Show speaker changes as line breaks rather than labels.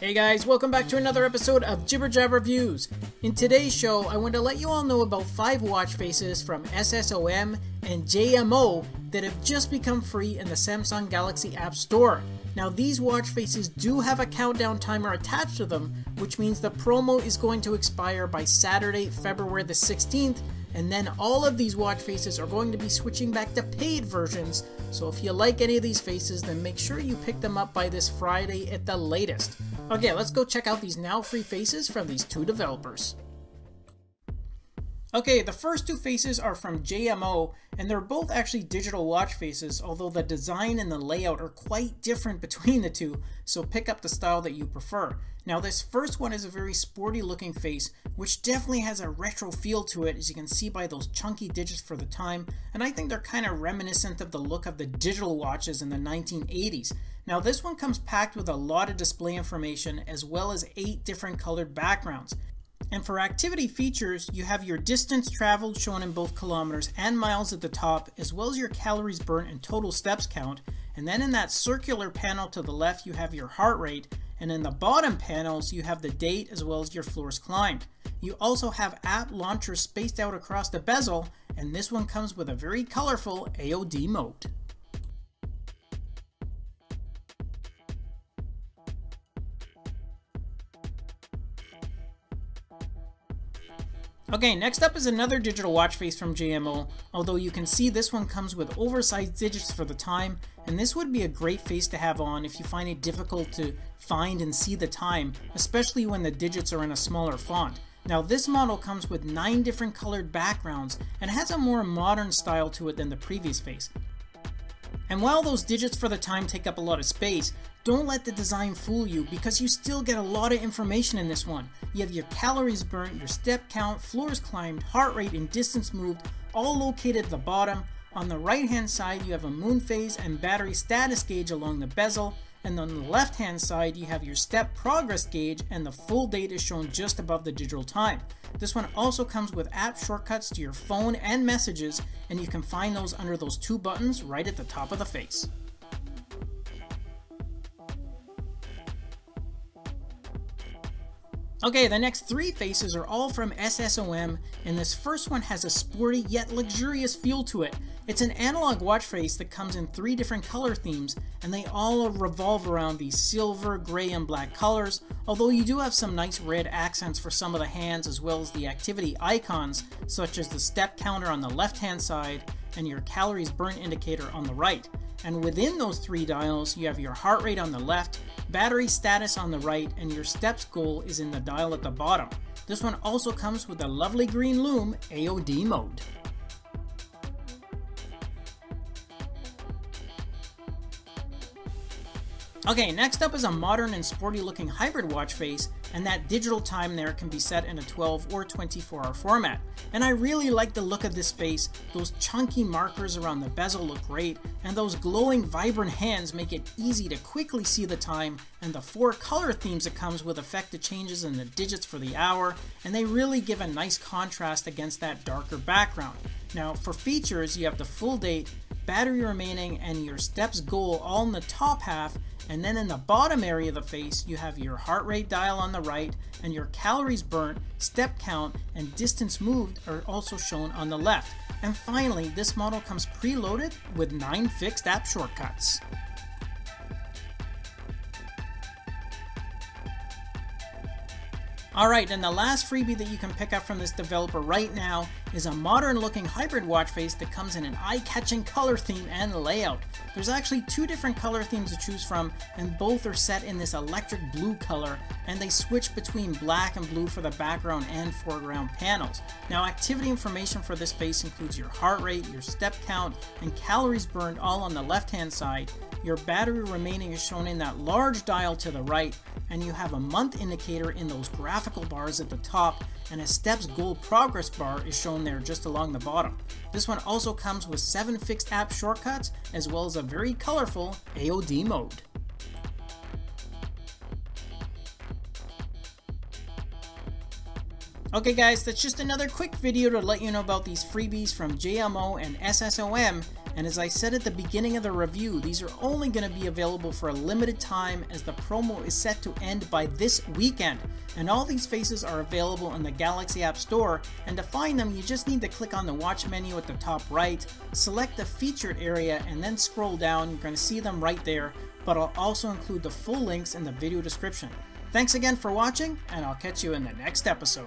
Hey guys, welcome back to another episode of Jibber Jab Reviews. In today's show, I want to let you all know about 5 watch faces from SSOM and JMO that have just become free in the Samsung Galaxy App Store. Now these watch faces do have a countdown timer attached to them, which means the promo is going to expire by Saturday, February the 16th, and then all of these watch faces are going to be switching back to paid versions. So if you like any of these faces, then make sure you pick them up by this Friday at the latest. Okay, let's go check out these now free faces from these two developers. Okay, the first two faces are from JMO, and they're both actually digital watch faces, although the design and the layout are quite different between the two, so pick up the style that you prefer. Now this first one is a very sporty looking face, which definitely has a retro feel to it, as you can see by those chunky digits for the time, and I think they're kind of reminiscent of the look of the digital watches in the 1980s. Now this one comes packed with a lot of display information, as well as 8 different colored backgrounds. And for activity features, you have your distance traveled shown in both kilometers and miles at the top, as well as your calories burnt and total steps count. And then in that circular panel to the left, you have your heart rate. And in the bottom panels, you have the date as well as your floors climbed. You also have app launchers spaced out across the bezel, and this one comes with a very colorful AOD mode. Okay, next up is another digital watch face from JMO, although you can see this one comes with oversized digits for the time, and this would be a great face to have on if you find it difficult to find and see the time, especially when the digits are in a smaller font. Now this model comes with 9 different colored backgrounds and has a more modern style to it than the previous face. And while those digits for the time take up a lot of space, don't let the design fool you because you still get a lot of information in this one. You have your calories burnt, your step count, floors climbed, heart rate, and distance moved, all located at the bottom. On the right hand side, you have a moon phase and battery status gauge along the bezel, and on the left hand side you have your step progress gauge and the full date is shown just above the digital time. This one also comes with app shortcuts to your phone and messages and you can find those under those two buttons right at the top of the face. Okay, the next three faces are all from SSOM, and this first one has a sporty yet luxurious feel to it. It's an analog watch face that comes in three different color themes, and they all revolve around these silver, gray, and black colors, although you do have some nice red accents for some of the hands as well as the activity icons, such as the step counter on the left hand side and your calories burn indicator on the right. And within those three dials, you have your heart rate on the left, battery status on the right, and your steps goal is in the dial at the bottom. This one also comes with a lovely green lume AOD mode. Okay, next up is a modern and sporty looking hybrid watch face, and that digital time there can be set in a 12 or 24 hour format. And I really like the look of this face, those chunky markers around the bezel look great, and those glowing vibrant hands make it easy to quickly see the time, and the four color themes it comes with affect the changes in the digits for the hour, and they really give a nice contrast against that darker background. Now for features, you have the full date, battery remaining, and your steps goal all in the top half, and then in the bottom area of the face, you have your heart rate dial on the right, and your calories burnt, step count, and distance moved are also shown on the left. And finally, this model comes preloaded with 9 fixed app shortcuts. Alright, and the last freebie that you can pick up from this developer right now is a modern looking hybrid watch face that comes in an eye-catching color theme and layout. There's actually two different color themes to choose from and both are set in this electric blue color and they switch between black and blue for the background and foreground panels. Now activity information for this face includes your heart rate, your step count, and calories burned all on the left hand side. Your battery remaining is shown in that large dial to the right and you have a month indicator in those graphical bars at the top and a steps goal progress bar is shown there just along the bottom. This one also comes with 7 fixed app shortcuts as well as a very colorful AOD mode. Okay guys, that's just another quick video to let you know about these freebies from JMO and SSOM And as I said at the beginning of the review, these are only going to be available for a limited time as the promo is set to end by this weekend. And all these faces are available in the Galaxy App Store, and to find them you just need to click on the watch menu at the top right, select the featured area, and then scroll down. You're going to see them right there, but I'll also include the full links in the video description. Thanks again for watching, and I'll catch you in the next episode.